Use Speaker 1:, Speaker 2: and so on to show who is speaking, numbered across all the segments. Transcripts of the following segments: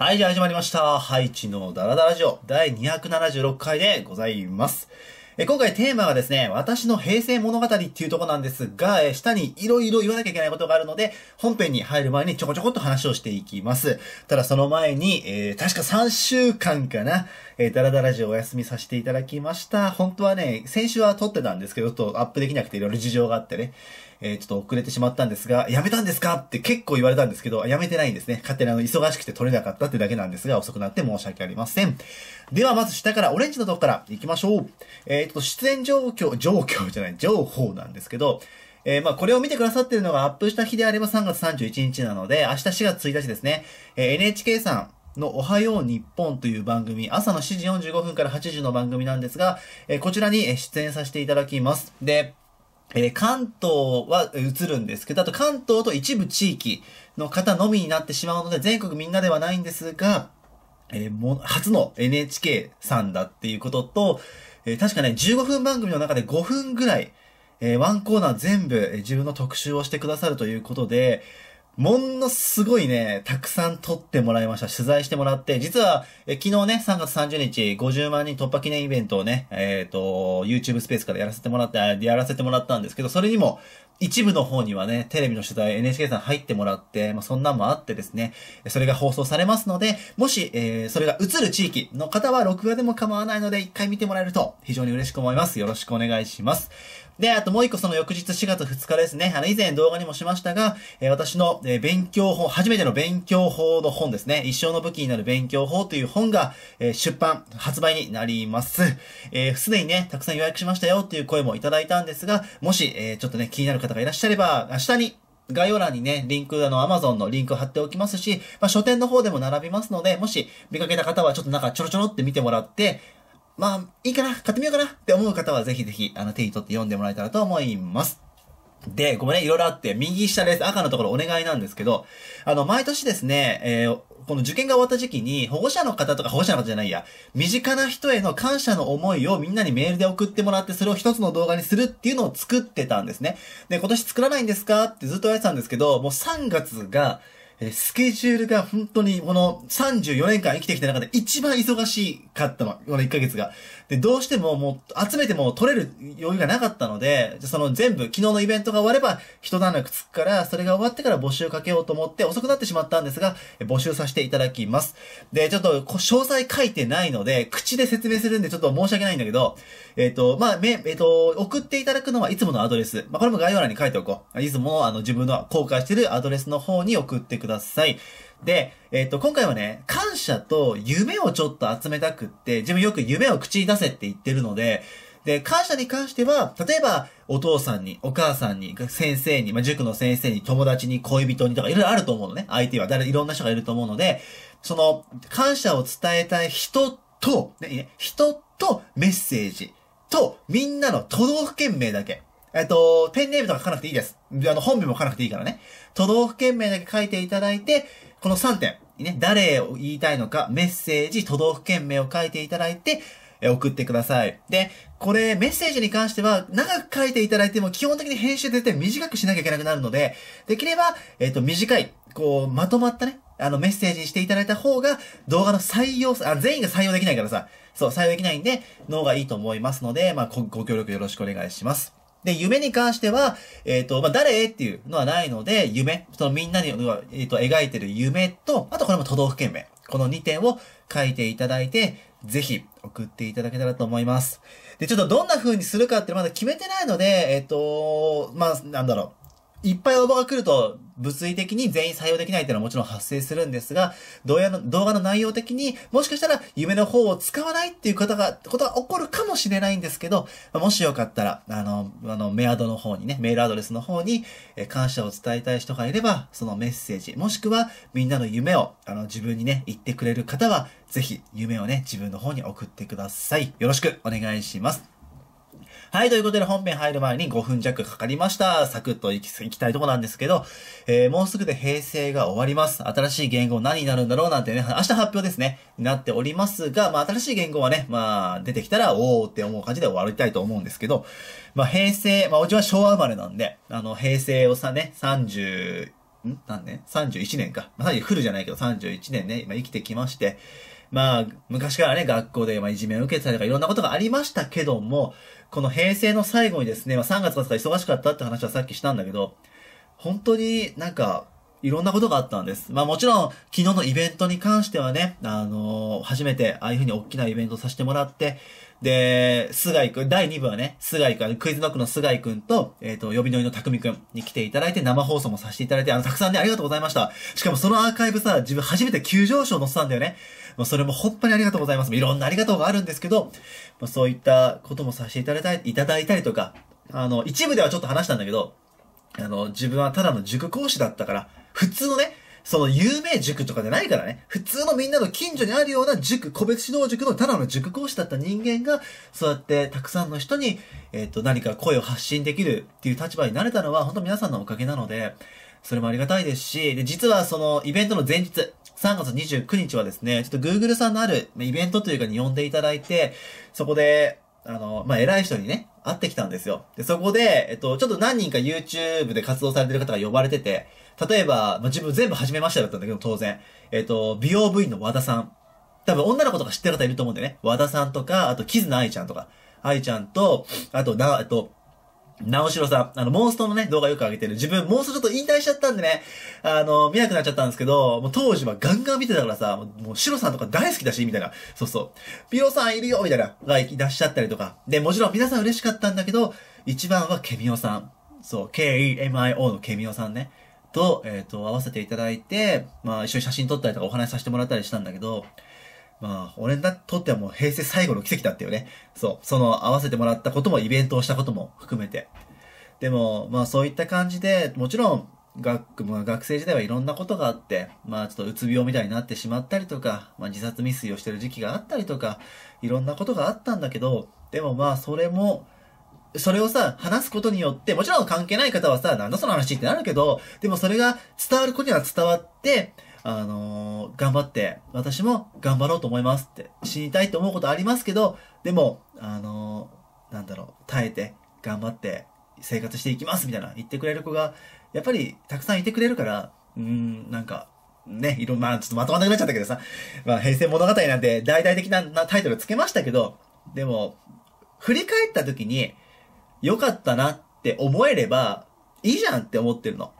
Speaker 1: はい、じゃあ始まりました。ハイチのダラダラジオ第276回でございます。え今回テーマがですね、私の平成物語っていうとこなんですが、え下に色々言わなきゃいけないことがあるので、本編に入る前にちょこちょこっと話をしていきます。ただその前に、えー、確か3週間かな、えー、ダラダラジオお休みさせていただきました。本当はね、先週は撮ってたんですけど、ちょっとアップできなくていろいろ事情があってね、えー、ちょっと遅れてしまったんですが、やめたんですか？って結構言われたんですけど、やめてないんですね。勝手にあの、忙しくて撮れなかったってだけなんですが、遅くなって申し訳ありません。では、まず下から、オレンジのとこから行きましょう。えー、っと、出演状況、状況じゃない、情報なんですけど、えー、まあ、これを見てくださってるのがアップした日であれば3月31日なので、明日4月1日ですね、えー、NHK さんのおはよう日本という番組、朝の7時45分から8時の番組なんですが、えー、こちらに出演させていただきます。で、え、関東は映るんですけど、あと関東と一部地域の方のみになってしまうので、全国みんなではないんですが、えー、も初の NHK さんだっていうことと、えー、確かね、15分番組の中で5分ぐらい、えー、ワンコーナー全部、えー、自分の特集をしてくださるということで、ものすごいね、たくさん撮ってもらいました。取材してもらって、実は、え昨日ね、3月30日、50万人突破記念イベントをね、えっ、ー、と、YouTube スペースからやらせてもらって、やらせてもらったんですけど、それにも、一部の方にはね、テレビの取材 NHK さん入ってもらって、まあ、そんなんもあってですね、それが放送されますので、もし、えー、それが映る地域の方は録画でも構わないので、一回見てもらえると非常に嬉しく思います。よろしくお願いします。で、あともう一個その翌日4月2日ですね。あの、以前動画にもしましたが、え、私の、え、勉強法、初めての勉強法の本ですね。一生の武器になる勉強法という本が、え、出版、発売になります。えー、でにね、たくさん予約しましたよっていう声もいただいたんですが、もし、え、ちょっとね、気になる方がいらっしゃれば、明日に、概要欄にね、リンク、あの、Amazon のリンク貼っておきますし、まあ、書店の方でも並びますので、もし見かけた方はちょっとなんかちょろちょろって見てもらって、まあ、いいかな？買ってみようかな？って思う方はぜひぜひ、あの、手に取って読んでもらえたらと思います。で、ごめんね、いろいろあって、右下です。赤のところお願いなんですけど、あの、毎年ですね、えー、この受験が終わった時期に、保護者の方とか保護者の方じゃないや、身近な人への感謝の思いをみんなにメールで送ってもらって、それを一つの動画にするっていうのを作ってたんですね。で、今年作らないんですか？ってずっと言われてたんですけど、もう3月が、えスケジュールが本当にこの34年間生きてきた中で一番忙しかったの。この1ヶ月が。で、どうしてももう集めても取れる余裕がなかったので、その全部昨日のイベントが終われば一段落つくから、それが終わってから募集かけようと思って遅くなってしまったんですが、募集させていただきます。で、ちょっと詳細書いてないので、口で説明するんでちょっと申し訳ないんだけど、えっ、ー、と、まあ、め、えっ、ー、と、送っていただくのはいつものアドレス。まあ、これも概要欄に書いておこう。いつもあの自分の公開してるアドレスの方に送ってください。で、えっ、と、今回はね、感謝と夢をちょっと集めたくって、自分よく夢を口に出せって言ってるので、で、感謝に関しては、例えば、お父さんに、お母さんに、先生に、まあ、塾の先生に、友達に、恋人にとか、いろいろあると思うのね。相手は、誰、いろんな人がいると思うので、その、感謝を伝えたい人と、ね、人とメッセージと、みんなの都道府県名だけ。えっと、ペンネームとか書かなくていいです。あの、本名も書かなくていいからね。都道府県名だけ書いていただいて、この3点、ね、誰を言いたいのか、メッセージ、都道府県名を書いていただいて、送ってください。で、これ、メッセージに関しては、長く書いていただいても、基本的に編集絶対短くしなきゃいけなくなるので、できれば、えっ、と、短い、こう、まとまったね、あの、メッセージにしていただいた方が、動画の採用、あ、全員が採用できないからさ、そう、採用できないんで、脳がいいと思いますので、まあ、ご協力よろしくお願いします。で、夢に関しては、えっ、ー、と、まあ、誰っていうのはないので、夢、そのみんなに、えっ、ー、と、描いてる夢と、あとこれも都道府県名。この2点を書いていただいて、ぜひ送っていただけたらと思います。で、ちょっとどんな風にするかってまだ決めてないので、えっ、ー、と、まあ、なんだろう。いっぱい応募が来ると、物理的に全員採用できないっていうのはもちろん発生するんですが、動画の動画の内容的にもしかしたら夢の方を使わないっていう方が、ことが起こるかもしれないんですけど、もしよかったら、あの、あの、メアドの方にね、メールアドレスの方に、え感謝を伝えたい人がいれば、そのメッセージ、もしくはみんなの夢を、あの、自分にね、言ってくれる方は、ぜひ夢をね、自分の方に送ってください。よろしくお願いします。はい、ということで本編入る前に5分弱かかりました。サクッと行き行きたいとこなんですけど、えー、もうすぐで平成が終わります。新しい言語何になるんだろうなんてね、明日発表ですね、になっておりますが、まあ新しい言語はね、まあ出てきたら、おーって思う感じで終わりたいと思うんですけど、まあ平成、まあうちは昭和生まれなんで、あの平成をさね、30、ん？何年 ?31 年か。まあ、さっきフルじゃないけど31年ね、今生きてきまして、まあ、昔からね、学校で、まあ、いじめを受けてたりとかいろんなことがありましたけども、この平成の最後にですね、まあ3月末から忙しかったって話はさっきしたんだけど、本当になんか、いろんなことがあったんです。まあもちろん、昨日のイベントに関してはね、あのー、初めてああいうふうに大きなイベントさせてもらって、で、菅井くん、第2部はね、菅井くん、クイズノックの菅井くんと、えっ、ー、と、呼び乗りの匠くんに来ていただいて、生放送もさせていただいて、あの、たくさんね、ありがとうございました。しかもそのアーカイブさ、自分初めて急上昇載せたんだよね。まあ、それもほんまにありがとうございます。いろんなありがとうがあるんですけど、まあ、そういったこともさせていただいたいただいたりとか、あの、一部ではちょっと話したんだけど、あの、自分はただの塾講師だったから、普通のね、その有名塾とかじゃないからね。普通のみんなの近所にあるような塾、個別指導塾のただの塾講師だった人間が、そうやってたくさんの人に、えっ、と、何か声を発信できるっていう立場になれたのは、本当皆さんのおかげなので、それもありがたいですし、で、実はそのイベントの前日、3月29日はですね、ちょっと Google さんのあるイベントというかに呼んでいただいて、そこで、あの、まあ、偉い人にね、会ってきたんですよ。で、そこで、えっと、ちょっと何人か YouTube で活動されてる方が呼ばれてて、例えば、まあ、自分全部初めましてだったんだけど、当然。えっ、ー、と、美容部員の和田さん。多分女の子とか知ってる方いると思うんでね。和田さんとか、あと、キズナ愛ちゃんとか。愛ちゃんと、あと、な、えっと、直しろさん、あの、モンストのね、動画よく上げてる。自分、モンストちょっと引退しちゃったんでね、あの、見なくなっちゃったんですけど、もう当時はガンガン見てたからさ、もう、シロさんとか大好きだし、みたいな。そうそう。ピロさんいるよ、みたいな。がいらっしゃったりとか。で、もちろん皆さん嬉しかったんだけど、一番はケミオさん。そう、K-E-M-I-O のケミオさんね。と、えっ、ー、と、合わせていただいて、まあ、一緒に写真撮ったりとかお話しさせてもらったりしたんだけど、まあ、俺にとってはもう平成最後の奇跡だったよね。そう。その合わせてもらったことも、イベントをしたことも含めて。でも、まあそういった感じで、もちろん、学、まあ、学生時代はいろんなことがあって、まあちょっとうつ病みたいになってしまったりとか、まあ自殺未遂をしてる時期があったりとか、いろんなことがあったんだけど、でもまあそれも、それをさ、話すことによって、もちろん関係ない方はさ、なんだその話ってなるけど、でもそれが伝わる子には伝わって、あのー、頑張って、私も頑張ろうと思いますって、死にたいと思うことありますけど、でも、あのー、なんだろう、耐えて、頑張って、生活していきますみたいな言ってくれる子が、やっぱりたくさんいてくれるから、うん、なんか、ね、いろんな、ちょっとまとまんなくなっちゃったけどさ、まあ、平成物語なんて大々的なタイトルつけましたけど、でも、振り返った時に、良かったなって思えれば、いいじゃんって思ってるの。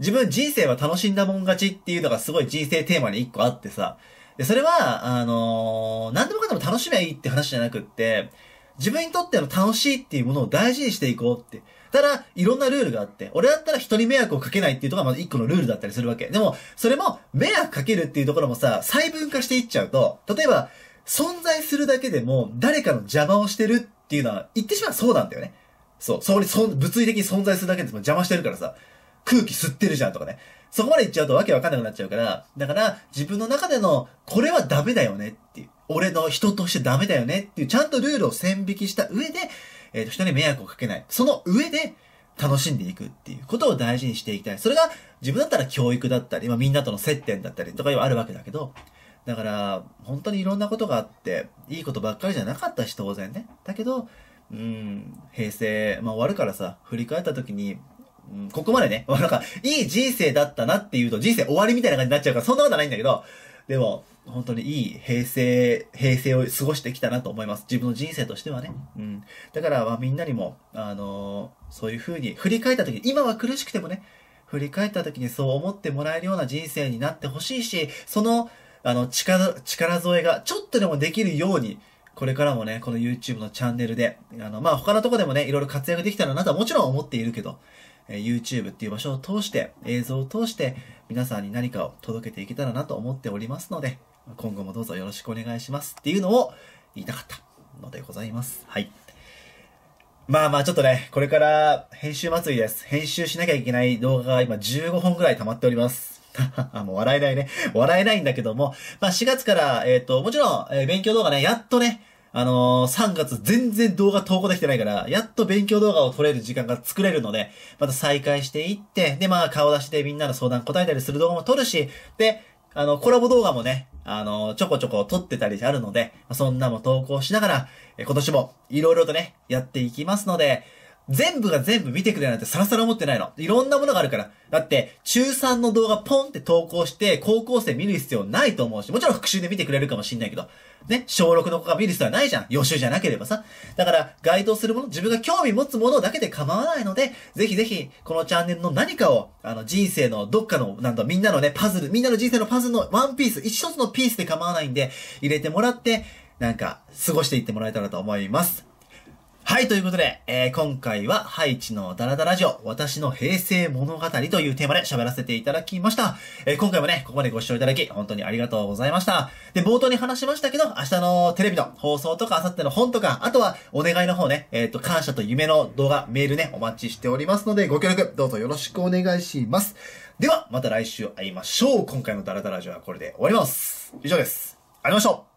Speaker 1: 自分人生は楽しんだもん勝ちっていうのがすごい人生テーマに一個あってさ。で、それは、あのー、何でもかんでも楽しめばいいって話じゃなくって、自分にとっての楽しいっていうものを大事にしていこうって。ただ、いろんなルールがあって、俺だったら人に迷惑をかけないっていうとこがまず一個のルールだったりするわけ。でも、それも、迷惑かけるっていうところもさ、細分化していっちゃうと、例えば、存在するだけでも、誰かの邪魔をしてるっていうのは、言ってしまうそうなんだよね。そう、そこにそ物理的に存在するだけでも邪魔してるからさ、空気吸ってるじゃんとかね。そこまで言っちゃうとわけわかんなくなっちゃうから、だから自分の中での、これはダメだよねっていう、俺の人としてダメだよねっていう、ちゃんとルールを線引きした上で、えっ、ー、と、人に迷惑をかけない。その上で、楽しんでいくっていうことを大事にしていきたい。それが自分だったら教育だったり、まあみんなとの接点だったりとかはあるわけだけど、だから、本当にいろんなことがあって、いいことばっかりじゃなかったし、当然ね。だけど、うん、平成、まあ終わるからさ、振り返った時に、うん、ここまでね、なんか、いい人生だったなっていうと人生終わりみたいな感じになっちゃうから、そんなことはないんだけど、でも、本当にいい平成、平成を過ごしてきたなと思います。自分の人生としてはね。うん。だから、まあ、みんなにも、あのー、そういう風に振り返った時に、今は苦しくてもね、振り返った時にそう思ってもらえるような人生になってほしいし、その、あの、力、力添えがちょっとでもできるように、これからもね、この YouTube のチャンネルで、あの、まあ、他のとこでもね、いろいろ活躍できたらなとはもちろん思っているけど、え YouTube っていう場所を通して、映像を通して、皆さんに何かを届けていけたらなと思っておりますので、今後もどうぞよろしくお願いしますっていうのを言いたかったのでございます。はい。まあまあちょっとね、これから編集祭りです。編集しなきゃいけない動画が今15本くらい溜まっております。もう笑えないね。笑えないんだけども、まあ4月から、えっ、ー、と、もちろん、えー、勉強動画ね、やっとね、あのー、3月全然動画投稿できてないから、やっと勉強動画を撮れる時間が作れるので、また再開していって、で、まあ顔出しでみんなの相談答えたりする動画も撮るし、で、あの、コラボ動画もね、あの、ちょこちょこ撮ってたりあるので、そんなも投稿しながら、今年もいろいろとね、やっていきますので、全部が全部見てくれなんてさらさら思ってないの。いろんなものがあるから。だって、中3の動画ポンって投稿して、高校生見る必要ないと思うし、もちろん復習で見てくれるかもしんないけど、ね、小6の子が見る必要はないじゃん。予習じゃなければさ。だから、該当するもの、自分が興味持つものだけで構わないので、ぜひぜひ、このチャンネルの何かを、あの、人生のどっかの、なんだ、みんなのね、パズル、みんなの人生のパズルのワンピース、一つのピースで構わないんで、入れてもらって、なんか、過ごしていってもらえたらと思います。はい、ということで、えー、今回は、ハイチのダラダラジオ、私の平成物語というテーマで喋らせていただきました。えー、今回もね、ここまでご視聴いただき、本当にありがとうございました。で、冒頭に話しましたけど、明日のテレビの放送とか、明後日の本とか、あとは、お願いの方ね、えっ、ー、と、感謝と夢の動画、メールね、お待ちしておりますので、ご協力、どうぞよろしくお願いします。では、また来週会いましょう。今回のダラダラジオはこれで終わります。以上です。ありがとうございました。